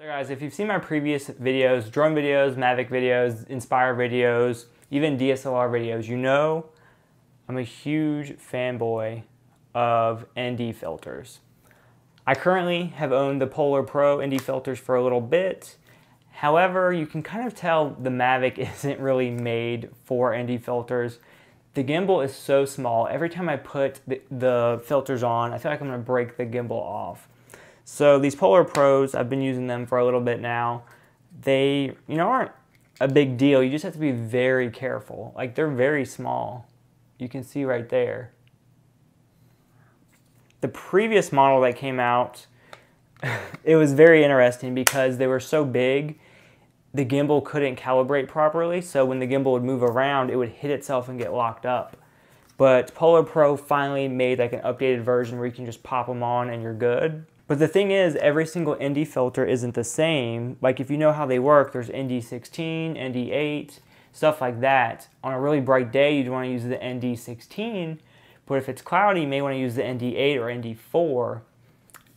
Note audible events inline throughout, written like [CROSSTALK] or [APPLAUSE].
So guys, if you've seen my previous videos, drone videos, Mavic videos, Inspire videos, even DSLR videos, you know I'm a huge fanboy of ND filters. I currently have owned the Polar Pro ND filters for a little bit. However, you can kind of tell the Mavic [LAUGHS] isn't really made for ND filters. The gimbal is so small. Every time I put the, the filters on, I feel like I'm gonna break the gimbal off. So these Polar Pros, I've been using them for a little bit now. They, you know, aren't a big deal. You just have to be very careful. Like they're very small. You can see right there. The previous model that came out, [LAUGHS] it was very interesting because they were so big, the gimbal couldn't calibrate properly. So when the gimbal would move around, it would hit itself and get locked up. But Polar Pro finally made like an updated version where you can just pop them on and you're good. But the thing is, every single ND filter isn't the same. Like if you know how they work, there's ND16, ND8, stuff like that. On a really bright day, you'd want to use the ND16, but if it's cloudy, you may want to use the ND8 or ND4.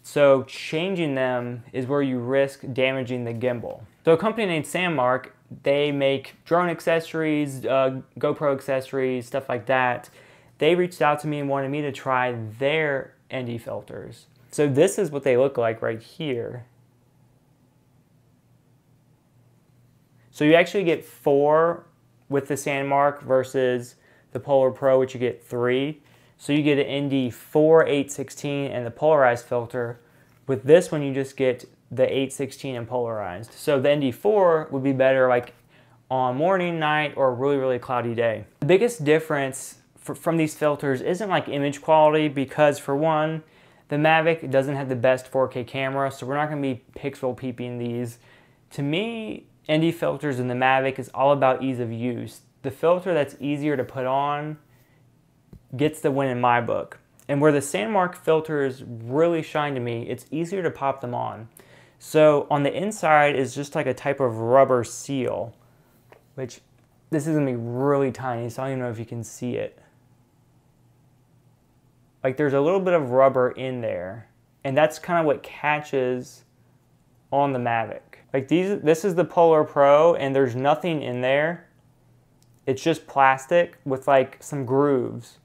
So changing them is where you risk damaging the gimbal. So a company named Sandmarc, they make drone accessories, uh, GoPro accessories, stuff like that. They reached out to me and wanted me to try their ND filters. So this is what they look like right here. So you actually get four with the Sandmarc versus the Polar Pro, which you get three. So you get an ND 4 816 and the polarized filter. With this one, you just get the 816 and polarized. So the ND4 would be better like on morning, night, or a really, really cloudy day. The biggest difference from these filters isn't like image quality because for one, the Mavic doesn't have the best 4K camera, so we're not going to be pixel peeping these. To me, ND filters in the Mavic is all about ease of use. The filter that's easier to put on gets the win in my book. And where the Sandmarc filters really shine to me, it's easier to pop them on. So on the inside is just like a type of rubber seal, which this is gonna be really tiny, so I don't even know if you can see it like there's a little bit of rubber in there and that's kind of what catches on the Mavic. Like these, this is the Polar Pro and there's nothing in there. It's just plastic with like some grooves.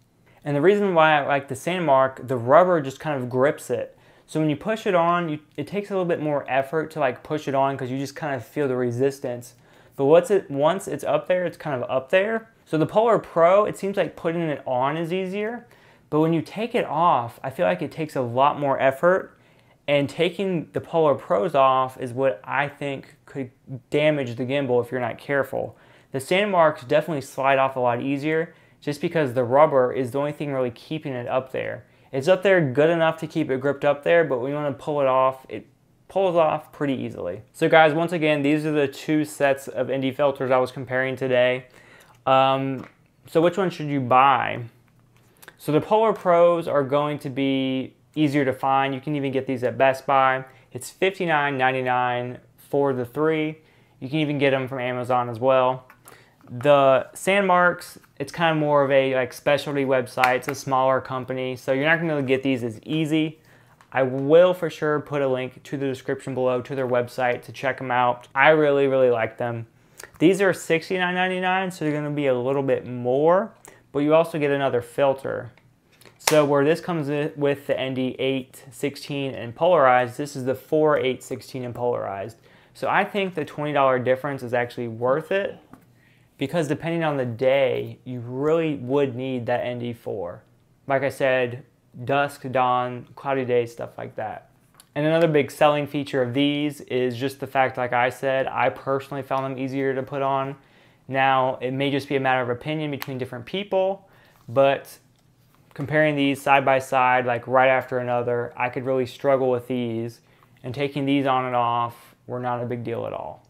And the reason why I like the Sandmarc, the rubber just kind of grips it. So when you push it on, you, it takes a little bit more effort to like push it on because you just kind of feel the resistance. But once, it, once it's up there, it's kind of up there. So the Polar Pro, it seems like putting it on is easier. But when you take it off, I feel like it takes a lot more effort. And taking the Polar Pros off is what I think could damage the gimbal if you're not careful. The Sandmarcs definitely slide off a lot easier just because the rubber is the only thing really keeping it up there. It's up there good enough to keep it gripped up there, but when you want to pull it off, it pulls off pretty easily. So guys, once again, these are the two sets of ND filters I was comparing today. Um, so which one should you buy? So the Polar Pros are going to be easier to find. You can even get these at Best Buy. It's $59.99 for the three. You can even get them from Amazon as well. The Sandmarcs, it's kind of more of a like specialty website. It's a smaller company, so you're not to be able to get these as easy. I will for sure put a link to the description below to their website to check them out. I really, really like them. These are $69.99, so they're going to be a little bit more but you also get another filter. So where this comes with the ND816 and polarized, this is the 4816 and polarized. So I think the $20 difference is actually worth it because depending on the day, you really would need that ND4. Like I said, dusk, dawn, cloudy days, stuff like that. And another big selling feature of these is just the fact, like I said, I personally found them easier to put on now, it may just be a matter of opinion between different people, but comparing these side by side, like right after another, I could really struggle with these, and taking these on and off were not a big deal at all.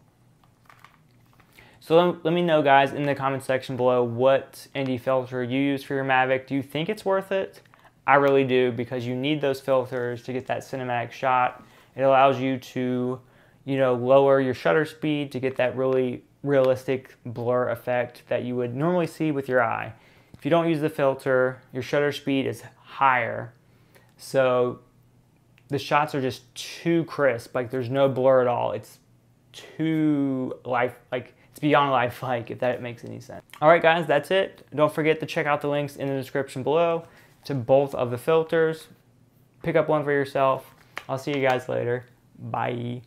So let, me know, guys, in the comment section below what ND filter you use for your Mavic. Do you think it's worth it? I really do because you need those filters to get that cinematic shot. It allows you to, you know, lower your shutter speed to get that really realistic blur effect that you would normally see with your eye. If you don't use the filter, your shutter speed is higher. So the shots are just too crisp. Like there's no blur at all. It's too life like it's beyond [LAUGHS] lifelike if that makes any sense. All right, guys, that's it. Don't forget to check out the links in the description below to both of the filters. Pick up one for yourself. I'll see you guys later. Bye.